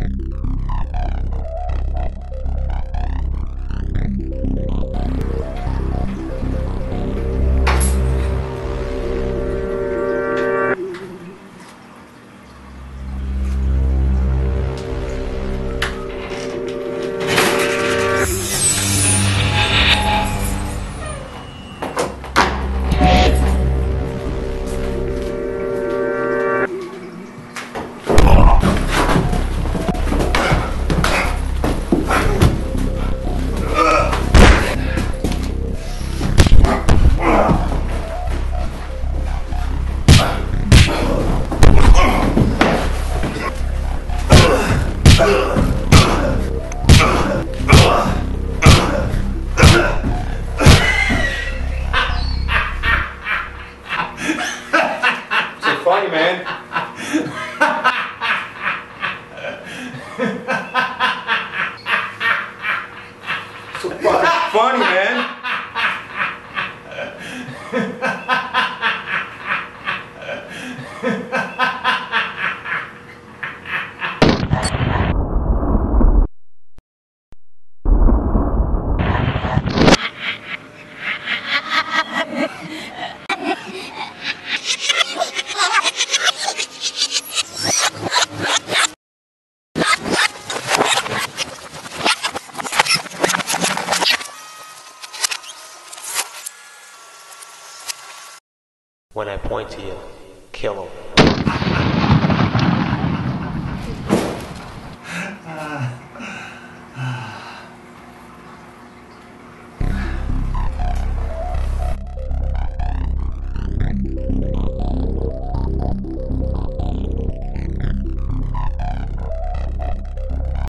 So funny, man. so fucking funny, man. When I point to you, kill him.